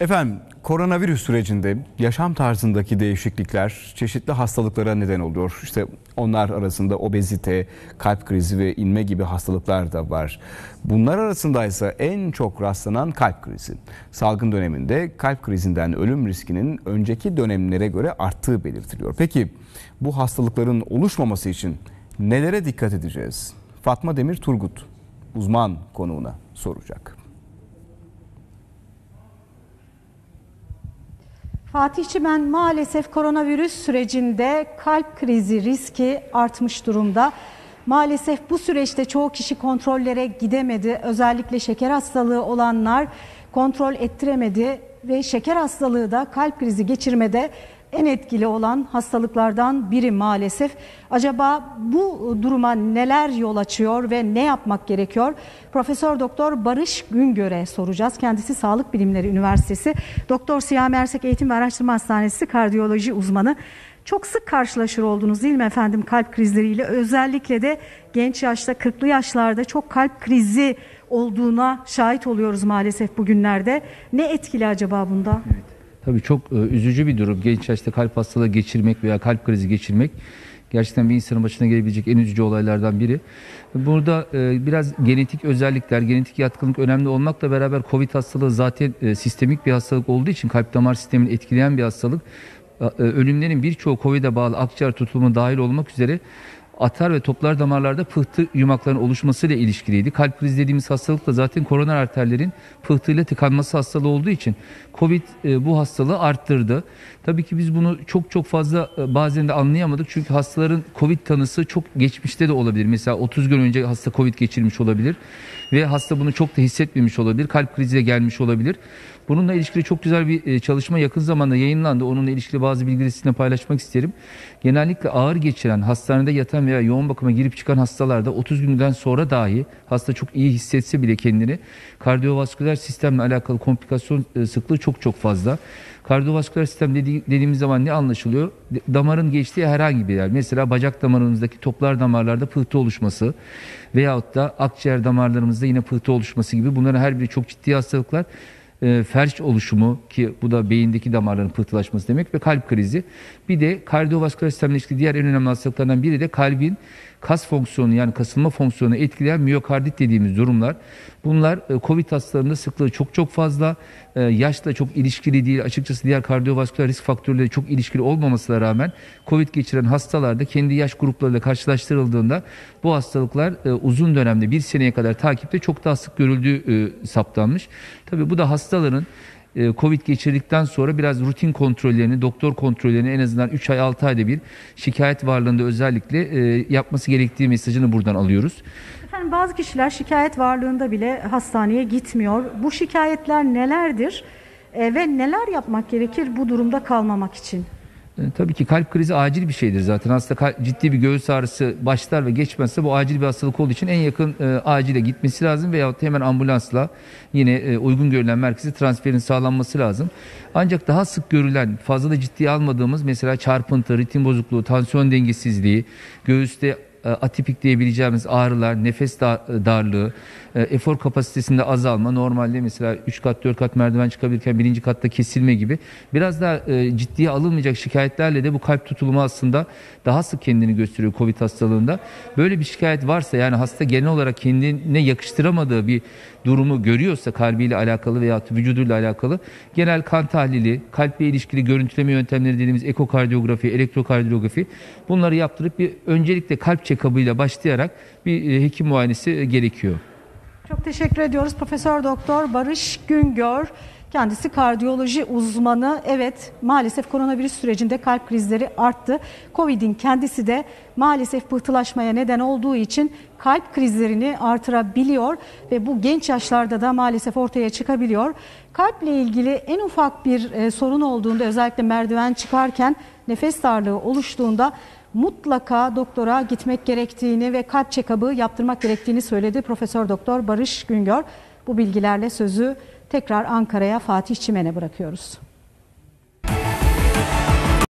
Efendim koronavirüs sürecinde yaşam tarzındaki değişiklikler çeşitli hastalıklara neden oluyor. İşte onlar arasında obezite, kalp krizi ve inme gibi hastalıklar da var. Bunlar arasında ise en çok rastlanan kalp krizi. Salgın döneminde kalp krizinden ölüm riskinin önceki dönemlere göre arttığı belirtiliyor. Peki bu hastalıkların oluşmaması için nelere dikkat edeceğiz? Fatma Demir Turgut uzman konuğuna soracak. Fatih Çimen maalesef koronavirüs sürecinde kalp krizi riski artmış durumda. Maalesef bu süreçte çoğu kişi kontrollere gidemedi. Özellikle şeker hastalığı olanlar kontrol ettiremedi ve şeker hastalığı da kalp krizi geçirmede en etkili olan hastalıklardan biri maalesef. Acaba bu duruma neler yol açıyor ve ne yapmak gerekiyor? Profesör Doktor Barış Güngör'e soracağız. Kendisi Sağlık Bilimleri Üniversitesi Doktor Siyah Mersek Eğitim ve Araştırma Hastanesi kardiyoloji uzmanı. Çok sık karşılaşır oldunuz değil mi efendim kalp krizleriyle? Özellikle de genç yaşta 40'lı yaşlarda çok kalp krizi olduğuna şahit oluyoruz maalesef bugünlerde. Ne etkili acaba bunda? Evet. Tabii çok e, üzücü bir durum. Genç yaşta kalp hastalığı geçirmek veya kalp krizi geçirmek gerçekten bir insanın başına gelebilecek en üzücü olaylardan biri. Burada e, biraz genetik özellikler, genetik yatkınlık önemli olmakla beraber COVID hastalığı zaten e, sistemik bir hastalık olduğu için kalp damar sistemini etkileyen bir hastalık. E, ölümlerin birçoğu COVID'e bağlı akciğer tutulumu dahil olmak üzere atar ve toplar damarlarda pıhtı yumakların oluşmasıyla ilişkiliydi. Kalp krizi dediğimiz hastalık da zaten koroner arterlerin pıhtıyla tıkanması hastalığı olduğu için Covid e, bu hastalığı arttırdı. Tabii ki biz bunu çok çok fazla e, bazen de anlayamadık. Çünkü hastaların Covid tanısı çok geçmişte de olabilir. Mesela 30 gün önce hasta Covid geçirmiş olabilir ve hasta bunu çok da hissetmemiş olabilir. Kalp kriziyle gelmiş olabilir. Bununla ilişkili çok güzel bir e, çalışma yakın zamanda yayınlandı. Onunla ilişkili bazı bilgileri sizinle paylaşmak isterim. Genellikle ağır geçiren, hastanede yatan veya yoğun bakıma girip çıkan hastalarda 30 günden sonra dahi hasta çok iyi hissetse bile kendini kardiyovasküler sistemle alakalı komplikasyon e, sıklığı çok çok fazla. Kardiyovasküler sistem dedi, dediğimiz zaman ne anlaşılıyor? Damarın geçtiği herhangi bir yer. Mesela bacak damarımızdaki toplar damarlarda pıhtı oluşması veyahut da akciğer damarlarımızda yine pıhtı oluşması gibi bunların her biri çok ciddi hastalıklar e, felç oluşumu ki bu da beyindeki damarların pıhtılaşması demek ve kalp krizi. Bir de kardiyovasküler sistemle ilişkili diğer en önemli hastalıklardan biri de kalbin kas fonksiyonu yani kasılma fonksiyonu etkileyen miyokardit dediğimiz durumlar. Bunlar e, COVID hastalarında sıklığı çok çok fazla. E, yaşla çok ilişkili değil. Açıkçası diğer kardiyovasküler risk faktörleri çok ilişkili olmamasına rağmen COVID geçiren hastalarda kendi yaş gruplarıyla karşılaştırıldığında bu hastalıklar e, uzun dönemde bir seneye kadar takipte çok daha sık görüldüğü saptanmış. Tabii bu da hastaların e, Covid geçirdikten sonra biraz rutin kontrollerini, doktor kontrollerini en azından 3 ay 6 ayda bir şikayet varlığında özellikle e, yapması gerektiği mesajını buradan alıyoruz. Efendim bazı kişiler şikayet varlığında bile hastaneye gitmiyor. Bu şikayetler nelerdir e, ve neler yapmak gerekir bu durumda kalmamak için? E, tabii ki kalp krizi acil bir şeydir zaten. Hasta ciddi bir göğüs ağrısı başlar ve geçmezse bu acil bir hastalık olduğu için en yakın e, acile gitmesi lazım veyahut hemen ambulansla yine e, uygun görülen merkezi transferin sağlanması lazım. Ancak daha sık görülen, fazla da ciddiye almadığımız mesela çarpıntı, ritim bozukluğu, tansiyon dengesizliği, göğüste atipik diyebileceğimiz ağrılar, nefes darlığı, e, efor kapasitesinde azalma, normalde mesela 3 kat 4 kat merdiven çıkabilirken birinci katta kesilme gibi biraz daha e, ciddiye alınmayacak şikayetlerle de bu kalp tutulumu aslında daha sık kendini gösteriyor COVID hastalığında. Böyle bir şikayet varsa yani hasta genel olarak kendine yakıştıramadığı bir durumu görüyorsa kalbiyle alakalı veya vücuduyla alakalı genel kan tahlili, kalple ilişkili görüntüleme yöntemleri dediğimiz ekokardiyografi, elektrokardiyografi bunları yaptırıp bir öncelikle kalp check-up'ıyla başlayarak bir e, hekim muayenesi gerekiyor. Çok teşekkür ediyoruz Profesör Doktor Barış Güngör. Kendisi kardiyoloji uzmanı. Evet maalesef koronavirüs sürecinde kalp krizleri arttı. Covid'in kendisi de maalesef pıhtılaşmaya neden olduğu için kalp krizlerini artırabiliyor ve bu genç yaşlarda da maalesef ortaya çıkabiliyor. Kalple ilgili en ufak bir e, sorun olduğunda özellikle merdiven çıkarken nefes darlığı oluştuğunda mutlaka doktora gitmek gerektiğini ve kalp check-up'ı yaptırmak gerektiğini söyledi Profesör Doktor Barış Güngör. Bu bilgilerle sözü tekrar Ankara'ya Fatih Çimen'e bırakıyoruz.